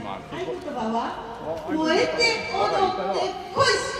ます。合言葉は燃えて踊って恋し